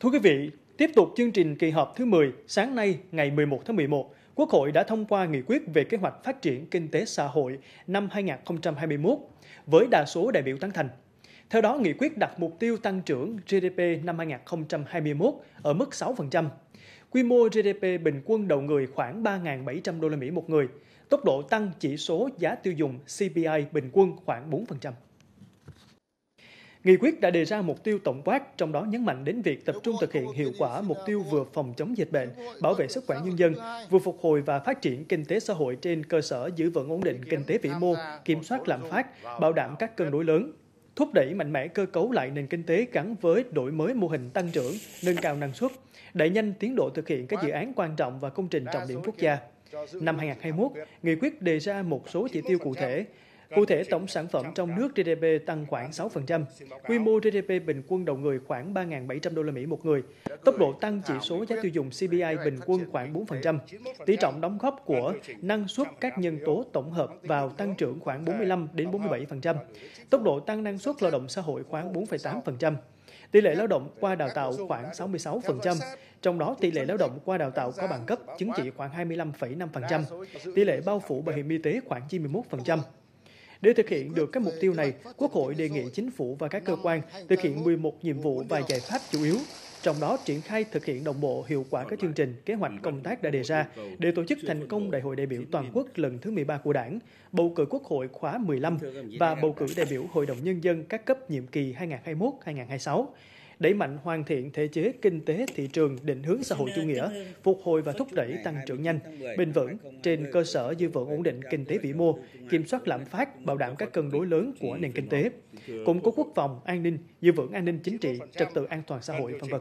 Thưa quý vị, tiếp tục chương trình kỳ họp thứ 10, sáng nay ngày 11 tháng 11, Quốc hội đã thông qua nghị quyết về kế hoạch phát triển kinh tế xã hội năm 2021 với đa số đại biểu tán thành. Theo đó, nghị quyết đặt mục tiêu tăng trưởng GDP năm 2021 ở mức 6%. Quy mô GDP bình quân đầu người khoảng 3.700 đô la Mỹ một người, tốc độ tăng chỉ số giá tiêu dùng CPI bình quân khoảng 4%. Nghị quyết đã đề ra mục tiêu tổng quát, trong đó nhấn mạnh đến việc tập trung thực hiện hiệu quả mục tiêu vừa phòng chống dịch bệnh, bảo vệ sức khỏe nhân dân, vừa phục hồi và phát triển kinh tế xã hội trên cơ sở giữ vững ổn định kinh tế vĩ mô, kiểm soát lạm phát, bảo đảm các cân đối lớn, thúc đẩy mạnh mẽ cơ cấu lại nền kinh tế gắn với đổi mới mô hình tăng trưởng, nâng cao năng suất, đẩy nhanh tiến độ thực hiện các dự án quan trọng và công trình trọng điểm quốc gia. Năm 2021, nghị quyết đề ra một số chỉ tiêu cụ thể, Cụ thể, tổng sản phẩm trong nước GDP tăng khoảng 6%, quy mô GDP bình quân đầu người khoảng 3.700 đô la Mỹ một người, tốc độ tăng chỉ số giá tiêu dùng CPI bình quân khoảng 4%, tỷ trọng đóng góp của năng suất các nhân tố tổng hợp vào tăng trưởng khoảng 45 đến 47%, tốc độ tăng năng suất lao động xã hội khoảng 4,8%. Tỷ lệ lao động qua đào tạo khoảng 66%, trong đó tỷ lệ lao động qua đào tạo có bằng cấp chứng chỉ khoảng 25,5%, tỷ lệ bao phủ bảo hiểm y tế khoảng 91%. Để thực hiện được các mục tiêu này, Quốc hội đề nghị chính phủ và các cơ quan thực hiện 11 nhiệm vụ và giải pháp chủ yếu, trong đó triển khai thực hiện đồng bộ hiệu quả các chương trình, kế hoạch công tác đã đề ra để tổ chức thành công Đại hội đại biểu toàn quốc lần thứ 13 của Đảng, bầu cử Quốc hội khóa 15 và bầu cử đại biểu Hội đồng Nhân dân các cấp nhiệm kỳ 2021-2026 đẩy mạnh hoàn thiện thể chế kinh tế thị trường định hướng xã hội chủ nghĩa, phục hồi và thúc đẩy tăng trưởng nhanh, bền vững trên cơ sở dư vững ổn định kinh tế vĩ mô, kiểm soát lạm phát, bảo đảm các cân đối lớn của nền kinh tế, củng cố quốc phòng, an ninh, dư vững an ninh chính trị, trật tự an toàn xã hội, v.v.